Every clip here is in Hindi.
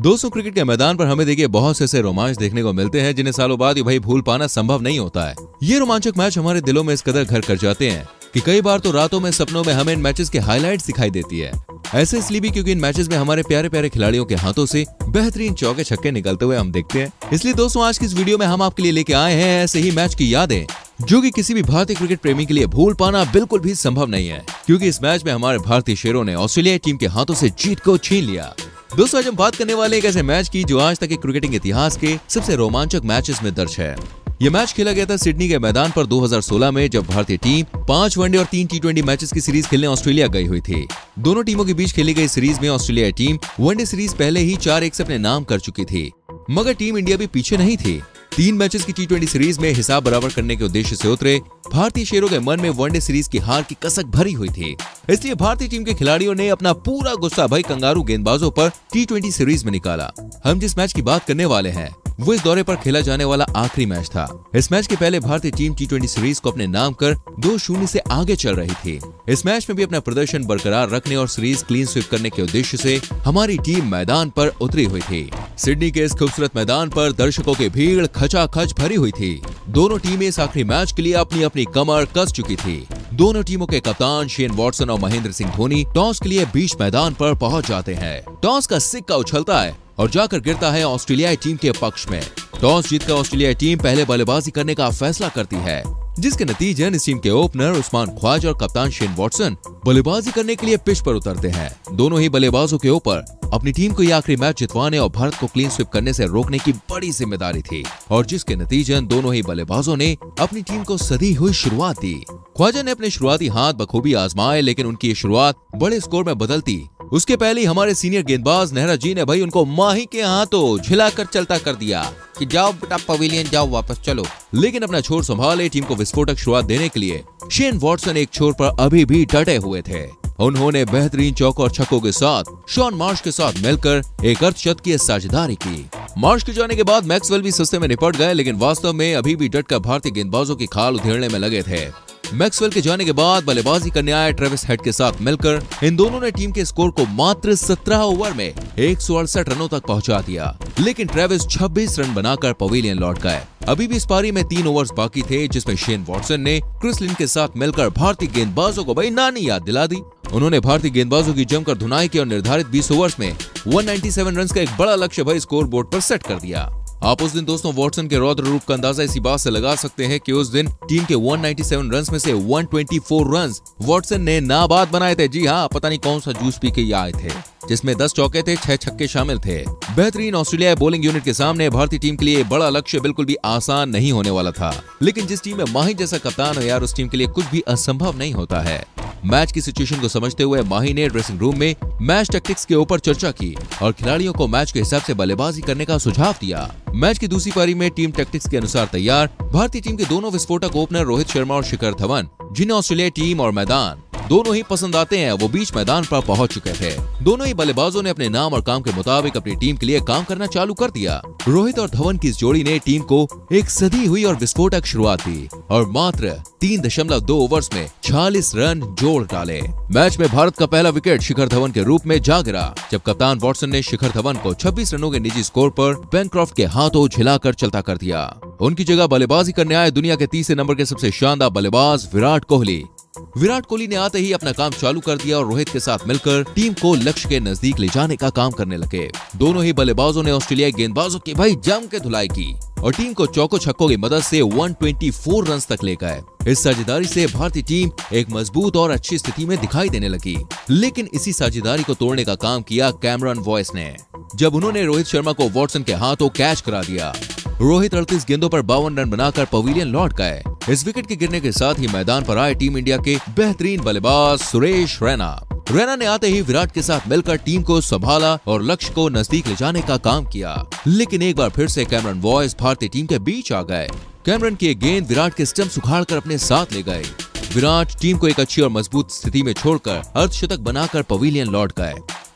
दोस्तों, क्रिकेट के मैदान पर हमें देखिए बहुत से ऐसे रोमांच देखने को मिलते हैं, जिन्हें सालों बाद भाई भूल पाना संभव नहीं होता है। ये रोमांचक मैच हमारे दिलों में इस कदर घर कर जाते हैं कि कई बार तो रातों में, सपनों में हमें इन मैचेस के हाईलाइट दिखाई देती है। ऐसे इसलिए भी क्योंकि इन मैचेस में हमारे प्यारे प्यारे खिलाड़ियों के हाथों से बेहतरीन चौके छक्के निकलते हुए हम देखते हैं। इसलिए दोस्तों, आज की इस वीडियो में हम आपके लिए लेके आए हैं ऐसे ही मैच की यादें, जो कि किसी भी भारतीय क्रिकेट प्रेमी के लिए भूल पाना बिल्कुल भी संभव नहीं है, क्योंकि इस मैच में हमारे भारतीय शेरों ने ऑस्ट्रेलिया टीम के हाथों से जीत को छीन लिया। दोस्तों, आज हम बात करने वाले एक ऐसे मैच की जो आज तक के क्रिकेटिंग इतिहास के सबसे रोमांचक मैचेस में दर्ज है। यह मैच खेला गया था सिडनी के मैदान पर 2016 में, जब भारतीय टीम पाँच वनडे और तीन टी मैचेस की सीरीज़ खेलने ऑस्ट्रेलिया गई हुई थी। दोनों टीमों के बीच खेली गई सीरीज़ में ऑस्ट्रेलिया टीम वनडे सीरीज़ पहले ही चार एक से अपने नाम कर चुकी थी। मगर टीम इंडिया भी पीछे नहीं थी। तीन मैचेस की टी सीरीज़ में हिसाब बराबर करने के उद्देश्य से उतरे। भारतीय शेरों के मन में वनडे सीरीज़ की हार की कसक भरी हुई थी। इसलिए भारतीय टीम के खिलाड़ियों ने अपना पूरा गुस्सा भाई कंगारू गेंदबाजों पर टी सीरीज़ में निकाला। हम जिस मैच की बात करने वाले हैं वो इस दौरे पर खेला जाने वाला आखिरी मैच था। इस मैच के पहले भारतीय टीम टी सीरीज़ को अपने नाम कर दो शून्य से आगे चल रही थी। इस मैच में भी अपना प्रदर्शन बरकरार रखने और सीरीज़ क्लीन स्वीप करने के उद्देश्य से हमारी टीम मैदान पर उतरी हुई थी। सिडनी के इस खूबसूरत मैदान पर दर्शकों की भीड़ खचाखच भरी हुई थी। दोनों टीमें इस आखिरी मैच के लिए अपनी अपनी कमर कस चुकी थी। दोनों टीमों के कप्तान शेन वॉटसन और महेंद्र सिंह धोनी टॉस के लिए बीच मैदान पर पहुँच जाते हैं। टॉस का सिक्का उछलता है। और जाकर गिरता है ऑस्ट्रेलियाई टीम के पक्ष में। टॉस जीतकर ऑस्ट्रेलियाई टीम पहले बल्लेबाजी करने का फैसला करती है, जिसके नतीजे इस टीम के ओपनर उस्मान ख्वाज और कप्तान शेन वॉटसन बल्लेबाजी करने के लिए पिच पर उतरते हैं। दोनों ही बल्लेबाजों के ऊपर अपनी टीम को यह आखिरी मैच जितवाने और भारत को क्लीन स्विप करने से रोकने की बड़ी ज़िम्मेदारी थी, और जिसके नतीजे दोनों ही बल्लेबाजों ने अपनी टीम को सदी हुई शुरुआत दी। ख्वाजा ने अपने शुरुआती हाथ बखूबी आजमाए, लेकिन उनकी शुरुआत बड़े स्कोर में बदलती उसके पहले हमारे सीनियर गेंदबाज नेहरा जी ने भाई उनको माही के हाथों झिलाकर चलता कर दिया कि जाओ बेटा पवेलियन जाओ वापस चलो। लेकिन अपना छोर संभाले टीम को विस्फोटक शुरुआत देने के लिए शेन वॉटसन एक छोर पर अभी भी डटे हुए थे। उन्होंने बेहतरीन चौक और छक्कों के साथ शॉन मार्श के साथ मिलकर एक अर्धशत की साझेदारी की। मार्श के जाने के बाद मैक्सवेल भी सस्ते में निपट गए, लेकिन वास्तव में अभी भी डट कर भारतीय गेंदबाजों की खाल उधेड़ने में लगे थे। मैक्सवेल के जाने के बाद बल्लेबाजी करने आए ट्रेविस हेड के साथ मिलकर, इन दोनों ने टीम के स्कोर को मात्र 17 ओवर में एक सौ अड़सठ रनों तक पहुँचा दिया। लेकिन ट्रेविस 26 रन बनाकर पवेलियन लौट गए। अभी भी इस पारी में तीन ओवर्स बाकी थे, जिसमें शेन वॉटसन ने क्रिसलिन के साथ मिलकर भारतीय गेंदबाजों को भाई नानी याद दिला दी। उन्होंने भारतीय गेंदबाजों की जमकर धुनाई की और निर्धारित 20 ओवर्स में 197 रन का एक बड़ा लक्ष्य भाई स्कोर बोर्ड पर सेट कर दिया। आप उस दिन दोस्तों वॉटसन के रौद्र रूप का अंदाज़ा इसी बात से लगा सकते हैं कि उस दिन टीम के 197 रन्स में से 124 रन्स वॉटसन ने नाबाद बनाए थे। जी हाँ पता नहीं कौन सा जूस पी के आए थे, जिसमें 10 चौके थे, छह छक्के शामिल थे। बेहतरीन ऑस्ट्रेलिया बोलिंग यूनिट के सामने भारतीय टीम के लिए बड़ा लक्ष्य बिल्कुल भी आसान नहीं होने वाला था। लेकिन जिस टीम में माही जैसा कप्तान हो यार, उस टीम के लिए कुछ भी असंभव नहीं होता है। मैच की सिचुएशन को समझते हुए माही ने ड्रेसिंग रूम में मैच टैक्टिक्स के ऊपर चर्चा की और खिलाड़ियों को मैच के हिसाब से बल्लेबाजी करने का सुझाव दिया। मैच की दूसरी पारी में टीम टैक्टिक्स के अनुसार तैयार, भारतीय टीम के दोनों विस्फोटक ओपनर रोहित शर्मा और शिखर धवन, जिन्हें ऑस्ट्रेलिया टीम और मैदान दोनों ही पसंद आते हैं, वो बीच मैदान पर पहुँच चुके थे। दोनों ही बल्लेबाजों ने अपने नाम और काम के मुताबिक अपनी टीम के लिए काम करना चालू कर दिया। रोहित और धवन की इस जोड़ी ने टीम को एक सदी हुई और विस्फोटक शुरुआत दी और मात्र तीन दशमलव दो ओवर्स में छियालीस रन जोड़ डाले। मैच में भारत का पहला विकेट शिखर धवन के रूप में जा गिरा, जब कप्तान वॉटसन ने शिखर धवन को 26 रनों के निजी स्कोर पर बैंक्रॉफ्ट के हाथों झिलाकर चलता कर दिया। उनकी जगह बल्लेबाजी करने आए दुनिया के तीसरे नंबर के सबसे शानदार बल्लेबाज विराट कोहली। विराट कोहली ने आते ही अपना काम चालू कर दिया और रोहित के साथ मिलकर टीम को लक्ष्य के नज़दीक ले जाने का काम करने लगे। दोनों ही बल्लेबाजों ने ऑस्ट्रेलियाई गेंदबाजों की भाई जम के धुलाई की और टीम को चौको छक्कों की मदद से 124 रन तक ले गए। इस साझेदारी से भारतीय टीम एक मज़बूत और अच्छी स्थिति में दिखाई देने लगी। लेकिन इसी साझेदारी को तोड़ने का काम किया कैमरन वॉयस ने। जब उन्होंने रोहित शर्मा को वॉटसन के हाथों कैच करा दिया, रोहित अड़तीस गेंदों पर बावन रन बनाकर पवेलियन लौट गए। इस विकेट के गिरने के साथ ही मैदान पर आए टीम इंडिया के बेहतरीन बल्लेबाज सुरेश रैना। रैना ने आते ही विराट के साथ मिलकर टीम को संभाला और लक्ष्य को नज़दीक ले जाने का काम किया। लेकिन एक बार फिर से कैमरन वॉइस भारतीय टीम के बीच आ गए। कैमरन की गेंद विराट के स्टम्प सुखाड़ कर अपने साथ ले गए। विराट टीम को एक अच्छी और मज़बूत स्थिति में छोड़कर अर्धशतक बनाकर पवेलियन लौट गए।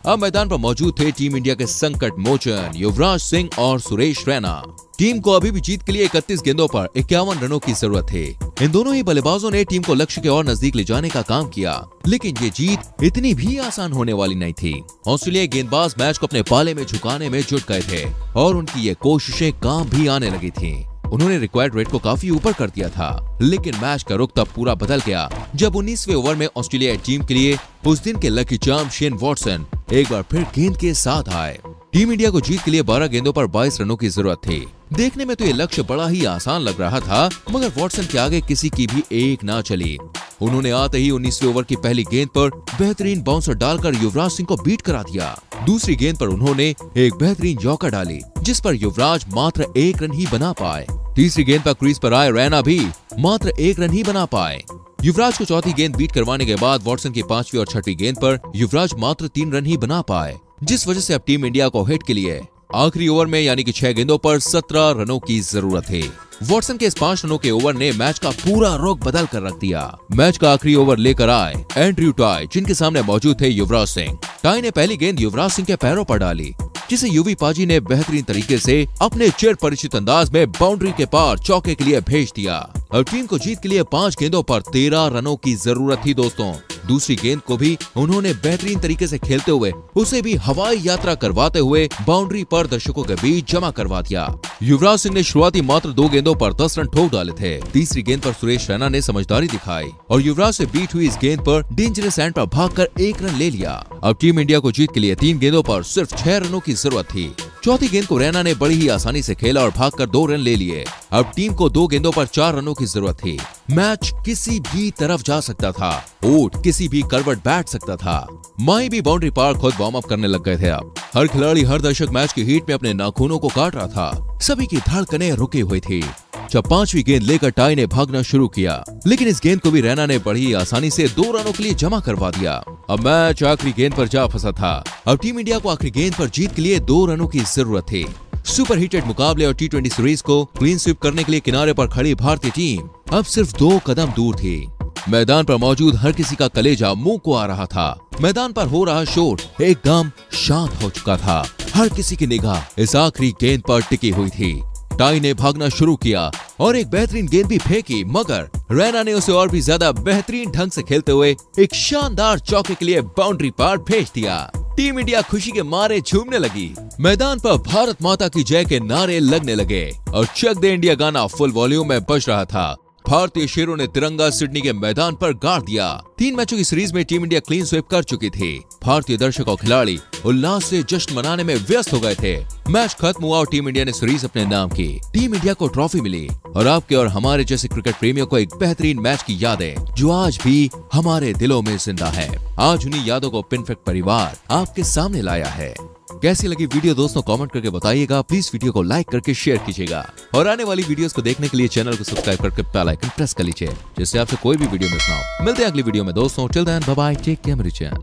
अब मैदान पर मौजूद थे टीम इंडिया के संकट मोचन, युवराज सिंह और सुरेश रैना। टीम को अभी भी जीत के लिए इकतीस गेंदों पर इक्यावन रनों की ज़रूरत थी। इन दोनों ही बल्लेबाजों ने टीम को लक्ष्य के और नज़दीक ले जाने का काम किया, लेकिन ये जीत इतनी भी आसान होने वाली नहीं थी। ऑस्ट्रेलिया गेंदबाज मैच को अपने पाले में झुकाने में जुट गए थे और उनकी ये कोशिशें काम भी आने लगी थी। उन्होंने रिक्वायर्ड रेट को काफ़ी ऊपर कर दिया था, लेकिन मैच का रुख तब पूरा बदल गया जब 19वें ओवर में ऑस्ट्रेलिया टीम के लिए उस दिन के लकी चार्म शेन वॉटसन एक बार फिर गेंद के साथ आए। टीम इंडिया को जीत के लिए 12 गेंदों पर 22 रनों की ज़रूरत थी। देखने में तो ये लक्ष्य बड़ा ही आसान लग रहा था, मगर वॉटसन के आगे किसी की भी एक ना चली। उन्होंने आते ही 19वें ओवर की पहली गेंद पर बेहतरीन बाउंसर डालकर युवराज सिंह को बीट करा दिया। दूसरी गेंद पर उन्होंने एक बेहतरीन यौका डाली, जिस पर युवराज मात्र एक रन ही बना पाए। तीसरी गेंद पर क्रीज पर आए रैना भी मात्र एक रन ही बना पाए। युवराज को चौथी गेंद बीट करवाने के बाद वॉटसन की पांचवी और छठी गेंद पर युवराज मात्र तीन रन ही बना पाए, जिस वजह से अब टीम इंडिया को हिट के लिए आखिरी ओवर में, यानी कि छह गेंदों पर सत्रह रनों की ज़रूरत है वॉटसन के इस पाँच रनों के ओवर ने मैच का पूरा रुख बदल कर रख दिया। मैच का आखिरी ओवर लेकर आए एंड्रयू टाई, जिनके सामने मौजूद थे युवराज सिंह। टाई ने पहली गेंद युवराज सिंह के पैरों पर डाली। जिसे यूवी पाजी ने बेहतरीन तरीके से अपने चिर परिचित अंदाज में बाउंड्री के पार चौके के लिए भेज दिया। और टीम को जीत के लिए पाँच गेंदों पर तेरह रनों की ज़रूरत थी दोस्तों। दूसरी गेंद को भी उन्होंने बेहतरीन तरीके से खेलते हुए, उसे भी हवाई यात्रा करवाते हुए बाउंड्री पर दर्शकों के बीच जमा करवा दिया। युवराज सिंह ने शुरुआती मात्र दो गेंदों पर दस रन ठोक डाले थे। तीसरी गेंद पर सुरेश रैना ने समझदारी दिखाई और युवराज से बीट हुई इस गेंद पर डेंजरस एंड पर भागकर एक रन ले लिया। अब टीम इंडिया को जीत के लिए तीन गेंदों पर सिर्फ़ छह रनों की ज़रूरत थी। चौथी गेंद को रैना ने बड़ी ही आसानी से खेला और भागकर दो रन ले लिए। अब टीम को दो गेंदों पर चार रनों की ज़रूरत थी। मैच किसी भी तरफ़ जा सकता था। ओट किसी भी करवट बैठ सकता था। माई भी बाउंड्री पार खुद वार्म अप करने लग गए थे अब। हर खिलाड़ी, हर दर्शक मैच की हीट में अपने नाखूनों को काट रहा था। सभी की धड़कने रुकी हुई थी। जब पांचवी गेंद लेकर टाई ने भागना शुरू किया, लेकिन इस गेंद को भी रैना ने बड़ी आसानी से दो रनों के लिए जमा करवा दिया। अब मैच आखिरी गेंद पर जा फंसा था। अब टीम इंडिया को आखिरी गेंद पर जीत के लिए दो रनों की ज़रूरत थी। सुपर हिटेड मुकाबले और टी ट्वेंटी सीरीज़ को क्लीन स्वीप करने के लिए किनारे पर खड़ी भारतीय टीम अब सिर्फ़ दो कदम दूर थी। मैदान पर मौजूद हर किसी का कलेजा मुँह को आ रहा था। मैदान पर हो रहा शोर एकदम शांत हो चुका था। हर किसी की निगाह इस आखिरी गेंद पर टिकी हुई थी। टाई ने भागना शुरू किया और एक बेहतरीन गेंद भी फेंकी, मगर रैना ने उसे और भी ज़्यादा बेहतरीन ढंग से खेलते हुए एक शानदार चौके के लिए बाउंड्री पार भेज दिया। टीम इंडिया खुशी के मारे झूमने लगी। मैदान पर भारत माता की जय के नारे लगने लगे और चक दे इंडिया गाना फुल वॉल्यूम में बज रहा था। भारतीय शेरों ने तिरंगा सिडनी के मैदान पर गाड़ दिया। तीन मैचों की सीरीज़ में टीम इंडिया क्लीन स्वीप कर चुकी थी। भारतीय दर्शक और खिलाड़ी उल्लास से जश्न मनाने में व्यस्त हो गए थे। मैच खत्म हुआ और टीम इंडिया ने सीरीज़ अपने नाम की। टीम इंडिया को ट्रॉफी मिली और आपके और हमारे जैसे क्रिकेट प्रेमियों को एक बेहतरीन मैच की यादें, जो आज भी हमारे दिलों में ज़िंदा है। आज उन्हीं यादों को पिनफेक्ट परिवार आपके सामने लाया है। कैसी लगी वीडियो दोस्तों कमेंट करके बताइएगा। प्लीज़ वीडियो को लाइक करके शेयर कीजिएगा। और आने वाली वीडियोस को देखने के लिए चैनल को सब्सक्राइब करके बेल आइकन प्रेस कर लीजिए, जिससे आपसे कोई भी वीडियो मिस ना हो। मिलते हैं अगली वीडियो में दोस्तों। Till then bye take care मेरी चैनल